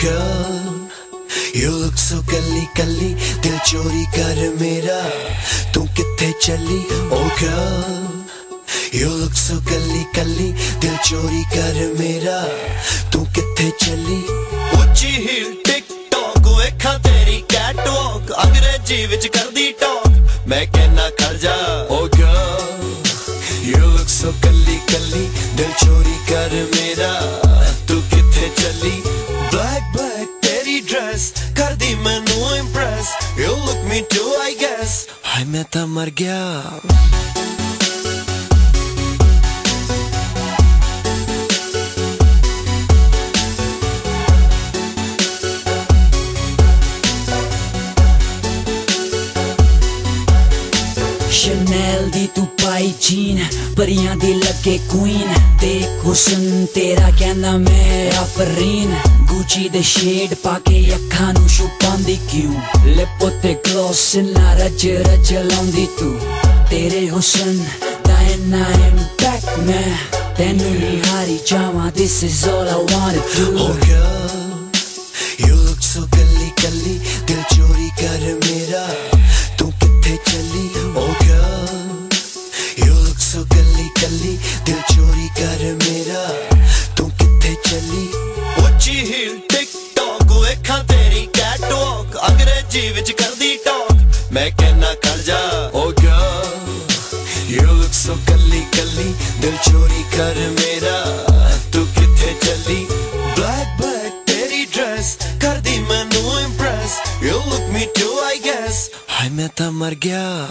Girl, you look so ਕੱਲੀ ਕੱਲੀ ਦਿਲ ਚੋਰੀ ਕਰ ਮੇਰਾ ਤੂੰ ਕਿੱਥੇ ਚੱਲੀ Oh girl, you look so ਕੱਲੀ ਕੱਲੀ ਦਿਲ ਚੋਰੀ ਕਰ ਮੇਰਾ ਤੂੰ ਕਿੱਥੇ ਚੱਲੀ ਉੱਚੀ ਹੀਲ ਟਿਕਟੌਕ ਵੇਖਾਂ ਤੇਰੀ ਕੈਟਵਾਕ ਅੰਗਰੇਜ਼ੀ ਵਿੱਚ ਕਰਦੀ ਟਾਕ। ਮੈਂ ਕਹਿਣਾ ਖੜ ਜਾ। Oh girl, you look so ਕੱਲੀ ਕੱਲੀ ਦਿਲ ਚੋਰੀ ਕਰ ਮੇਰਾ। dress. You impress. You look me too I guess. I met a mar ਸ਼ਨੈਲ ਦੀ ਤੂੰ ਪਾਈ ਜੀਨ ਪਰੀਆਂ ਦੀ ਲੱਗੇ ਕੁਈਨ ਦੇਖ ਹੁਸਨ ਤੇਰਾ ਕਹਿੰਦਾ ਮੈਂ ਆਫਰੀਨ ਗੁੱਚੀ ਦੇ ਸ਼ੇਡ ਪਾ ਕੇ ਅੱਖਾਂ ਨੂੰ ਛੁਪਾਉਂਦੀ ਕਿਉਂ ਲਿਪ ਉੱਤੇ ਗਲੋਸ ਨਾ ਰਜ ਰਜ ਲਾਉਂਦੀ ਤੂੰ ਤੇਰੇ ਹੁਸਨ ਦਾ ਇੰਨਾ ਇੰਪੈਕਟ ਮੈਂ ਤੈਨੂੰ ਨਿਹਾਰੀ ਜਾਵਾਂ this is all I wanna do. Oh girl, ਉੱਚੀ ਹੀਲ ਟਿਕਟੌਕ ਵੇਖਾਂ ਤੇਰੀ ਕੈਟਵਾਕ ਅੰਗਰੇਜ਼ੀ ਵਿੱਚ ਕਰਦੀ ਟਾਕ ਮੈਂ ਕਹਿਣਾ ਖੜ ਜਾ। Oh girl, you look so ਕੱਲੀ ਕੱਲੀ ਦਿਲ ਚੋਰੀ ਕਰ ਮੇਰਾ। ਤੂੰ ਕਿੱਥੇ ਚੱਲੀ? ਬਲੈਕ black ਤੇਰੀ ਡਰੈਸ ਕਰਦੀ ਮੈਨੂੰ impress You look me too I guess ਹਾਏ ਮੈਂ ਤਾਂ ਮਰ ਗਿਆ।